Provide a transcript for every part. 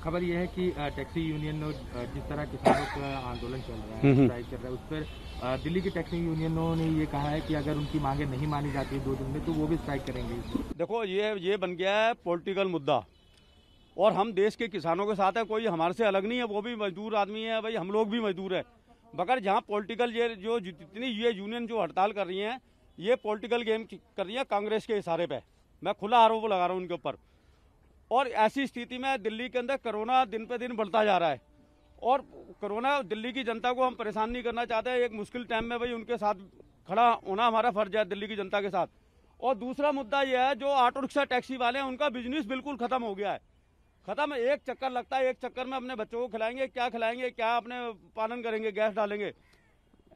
खबर यह है कि टैक्सी यूनियन जिस तरह किसानों का आंदोलन चल रहा हम्म, है हम्म। स्ट्राइक चल रहा है उस पर दिल्ली की टैक्सी यूनियनों ने ये कहा है कि अगर उनकी मांगे नहीं मानी जाती है दो दिन में तो वो भी स्ट्राइक करेंगे। देखो ये ये बन गया है पॉलिटिकल मुद्दा। और हम देश के किसानों के साथ है कोई हमारे से अलग नहीं है वो भी मजदूर आदमी है भाई हम लोग भी मजदूर है। मगर जहाँ पॉलिटिकल ये जो जितनी ये यूनियन जो हड़ताल कर रही है ये पॉलिटिकल गेम कर रही है कांग्रेस के इशारे पे। मैं खुला आरोप लगा रहा हूँ उनके ऊपर। और ऐसी स्थिति में दिल्ली के अंदर कोरोना दिन पे दिन बढ़ता जा रहा है। और कोरोना दिल्ली की जनता को हम परेशान नहीं करना चाहते, एक मुश्किल टाइम में भाई उनके साथ खड़ा होना हमारा फ़र्ज़ है दिल्ली की जनता के साथ। और दूसरा मुद्दा यह है, जो ऑटो रिक्शा टैक्सी वाले हैं, उनका बिज़नेस बिल्कुल खत्म हो गया है। खत्म, एक चक्कर लगता है, एक चक्कर में अपने बच्चों को खिलाएँगे, क्या खिलाएँगे, क्या अपने पालन करेंगे गैस डालेंगे।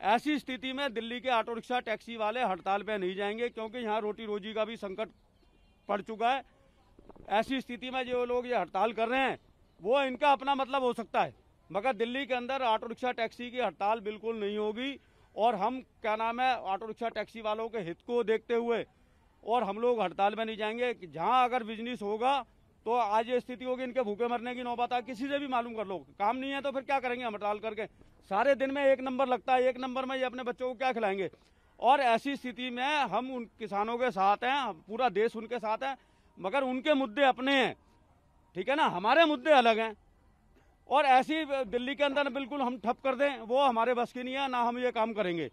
ऐसी स्थिति में दिल्ली के ऑटो रिक्शा टैक्सी वाले हड़ताल पे नहीं जाएँगे, क्योंकि यहाँ रोटी रोजी का भी संकट पड़ चुका है। ऐसी स्थिति में जो लोग ये हड़ताल कर रहे हैं, वो इनका अपना मतलब हो सकता है। मगर दिल्ली के अंदर ऑटो रिक्शा टैक्सी की हड़ताल बिल्कुल नहीं होगी और हम, क्या नाम है, ऑटो रिक्शा टैक्सी वालों के हित को देखते हुए और हम लोग हड़ताल में नहीं जाएँगे जहाँ अगर बिज़नेस होगा तो आज ये स्थिति होगी, इनके भूखे मरने की नौबत आ किसी से भी मालूम कर लो। काम नहीं है तो फिर क्या करेंगे हम हड़ताल करके? सारे दिन में एक नंबर लगता है, एक नंबर में ये अपने बच्चों को क्या खिलाएँगे? और ऐसी स्थिति में हम उन किसानों के साथ हैं, पूरा देश उनके साथ है मगर उनके मुद्दे अपने हैं। ठीक है ना? हमारे मुद्दे अलग हैं। और ऐसी दिल्ली के अंदर बिल्कुल हम ठप कर दें, वो हमारे बस की नहीं है, ना हम ये काम करेंगे।